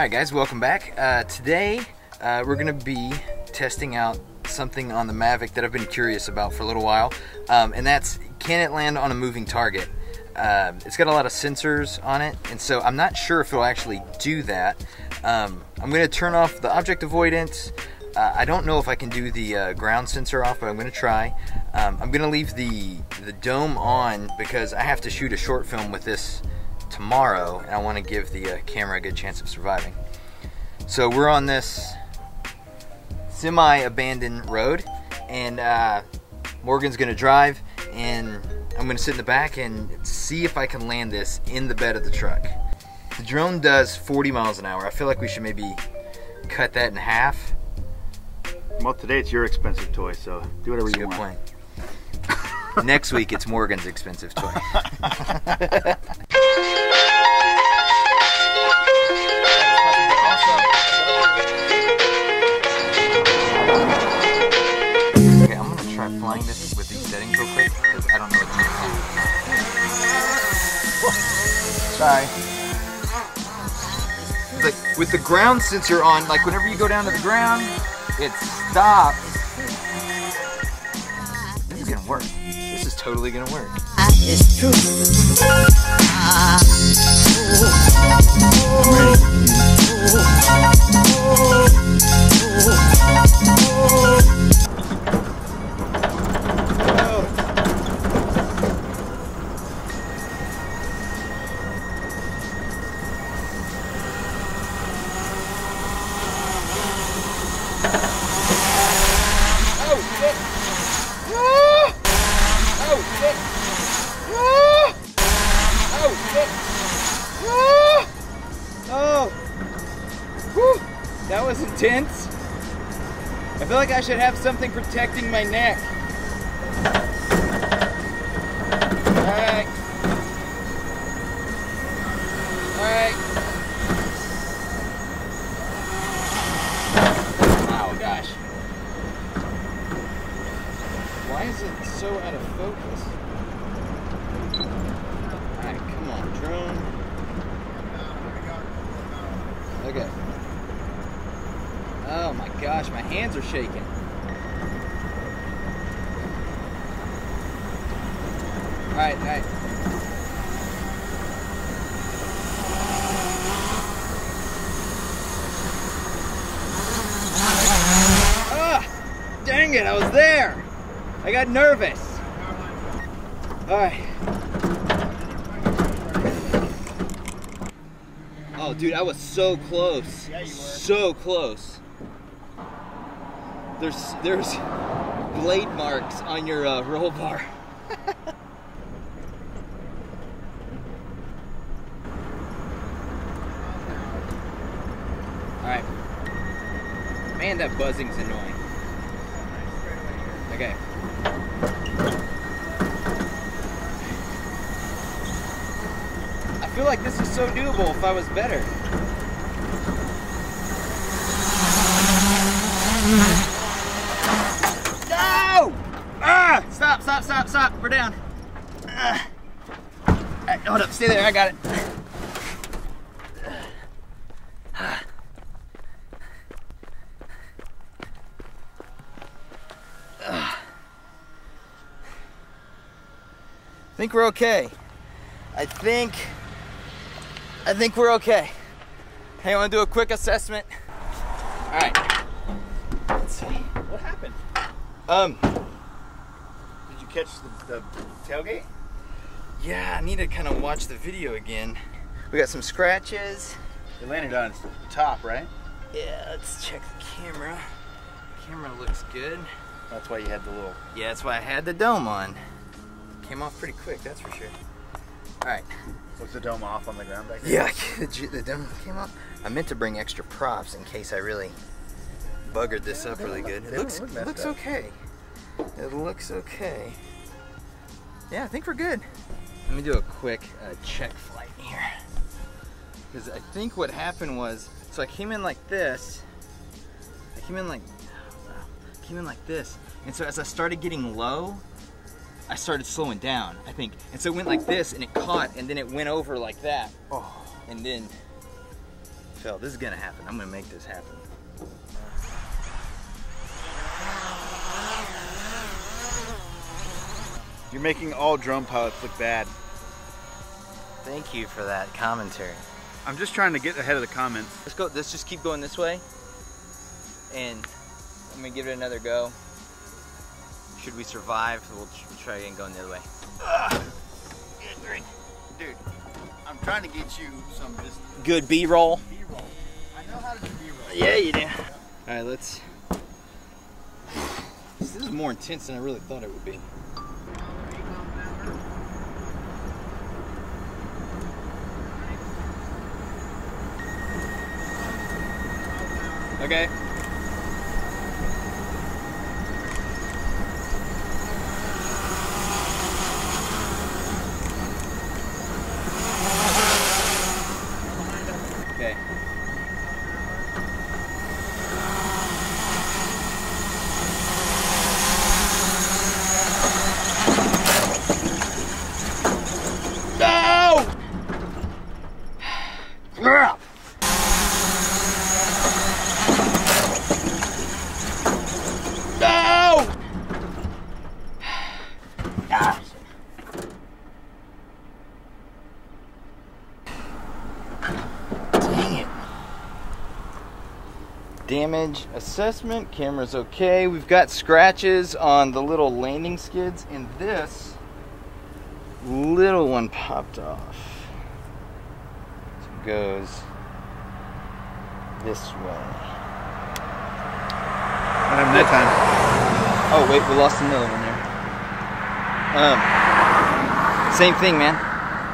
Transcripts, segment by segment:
Alright guys, welcome back. Uh, today uh, we're going to be testing out something on the Mavic that I've been curious about for a little while, um, and that's can it land on a moving target? Uh, it's got a lot of sensors on it, and so I'm not sure if it'll actually do that. Um, I'm going to turn off the object avoidance. Uh, I don't know if I can do the uh, ground sensor off, but I'm going to try. Um, I'm going to leave the the dome on because I have to shoot a short film with this tomorrow, and I want to give the uh, camera a good chance of surviving. So we're on this semi-abandoned road, and uh, Morgan's gonna drive, and I'm gonna sit in the back and see if I can land this in the bed of the truck. The drone does 40 miles an hour. I feel like we should maybe cut that in half. Well, today it's your expensive toy, so do whatever you want. Next week it's Morgan's expensive toy. try flying this with these settings real quick because I don't know what to do. Sorry. Like with the ground sensor on, like whenever you go down to the ground, it stops. This is gonna work. This is totally gonna work. It's true. Oh! Like I should have something protecting my neck. Alright. Alright. Oh gosh. Why is it so out of focus? Alright, come on, drone. Okay. Oh my gosh, my hands are shaking. Alright, alright. Ah! Dang it, I was there! I got nervous. Alright. Oh, dude, I was so close. Yeah, you were. So close. There's there's blade marks on your uh, roll bar. All right. Man, that buzzing's annoying. Okay. I feel like this is so doable if I was better. No! Ah! Stop, stop, stop. We're down. Ah. Alright, hold up, stay there, I got it. I think we're okay. I think I think we're okay. Hey, I want to do a quick assessment. All right. Let's see. What happened? Um, catch the, the tailgate? yeah, I need to kind of watch the video again. We got some scratches. It landed on its top, right? Yeah, let's check the camera. Camera looks good. That's why you had the little. Yeah, that's why I had the dome on. Came off pretty quick, that's for sure. All right. Was the dome off on the ground back there? Yeah, the, dome came off. I meant to bring extra props in case I really buggered this up really don't good. It looks look it looks okay. It looks okay. Yeah, I think we're good. Let me do a quick uh, check flight here. Because I think what happened was, so I came in like this. I came in like, came in like this. And so as I started getting low, I started slowing down, I think. And so it went like this and it caught and then it went over like that. Oh. And then fail. This is gonna happen. I'm gonna make this happen. You're making all drone pilots look bad. Thank you for that commentary. I'm just trying to get ahead of the comments. Let's go. Let's just keep going this way, and I'm gonna give it another go. Should we survive, we'll try again going the other way. Good drink, Dude, I'm trying to get you some just Good B-roll. B-roll. I know how to do B-roll. Yeah, you do. All right, let's. This is more intense than I really thought it would be. Okay. Okay. Dang it. Damage assessment, camera's okay. We've got scratches on the little landing skids, and this little one popped off. So it goes this way. Having that time. Oh wait, we lost another one there. Um, same thing, man.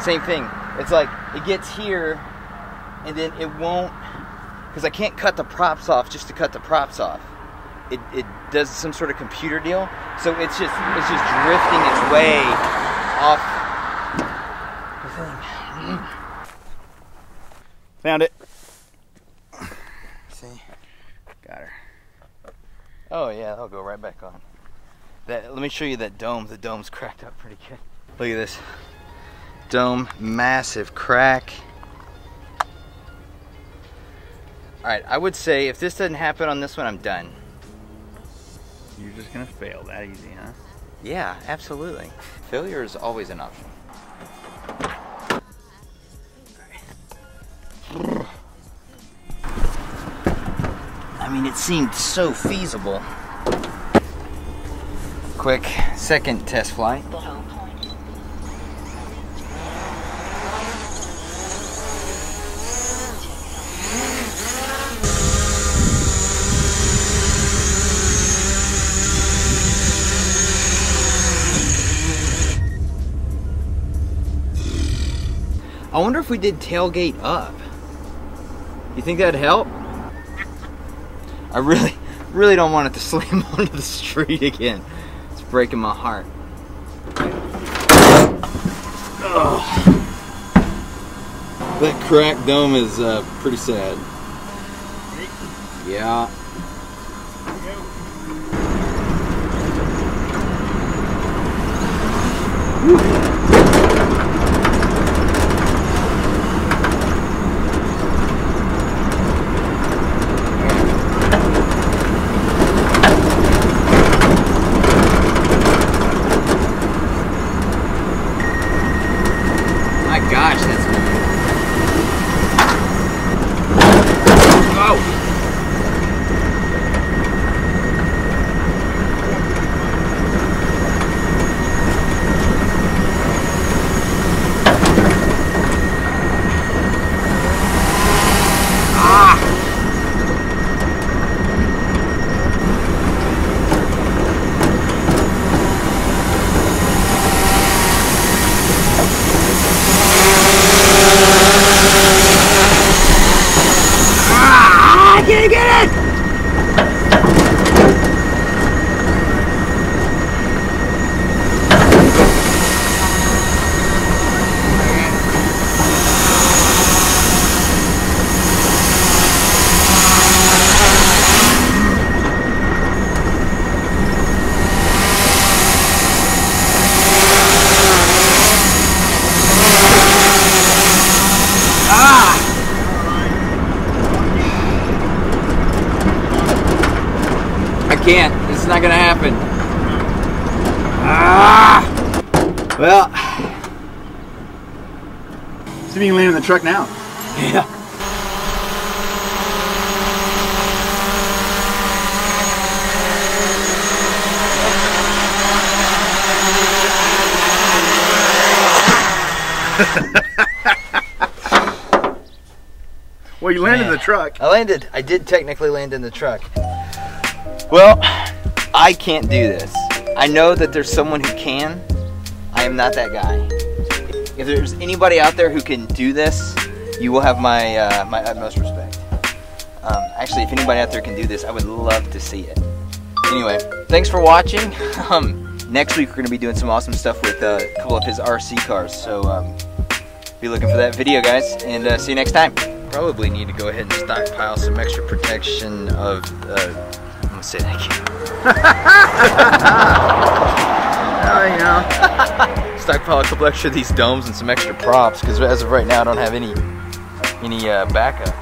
Same thing. It's like it gets here, and then it won't, because I can't cut the props off just to cut the props off. It, it does some sort of computer deal, so it's just it's just drifting its way off. the thing. Found it. See? Got her. Oh yeah, that'll go right back on. That let me show you that dome. The dome's cracked up pretty good. Look at this. Dome, massive crack. Alright, I would say if this doesn't happen on this one, I'm done. You're just gonna fail that easy, huh? Yeah, absolutely. Failure is always an option. I mean, it seemed so feasible. Quick second test flight. I wonder if we did tailgate up. You think that'd help? I really, really don't want it to slam onto the street again. It's breaking my heart. That cracked dome is uh, pretty sad. Yeah. My gosh, that's. Oh! Can't. This is not gonna happen. Ah! Well, see if you can land in the truck now. Yeah. Well, you landed in the truck. I landed. I did technically land in the truck. Well, I can't do this. I know that there's someone who can. I am not that guy. If there's anybody out there who can do this, you will have my uh, my utmost respect. Um, actually, if anybody out there can do this, I would love to see it. Anyway, thanks for watching. Um, next week we're gonna be doing some awesome stuff with uh, a couple of his RC cars. So um, be looking for that video, guys, and uh, see you next time. Probably need to go ahead and stockpile some extra protection of. I'm say that again. Oh, you know. Stockpile a couple extra of these domes and some extra props because as of right now I don't have any any uh, backup.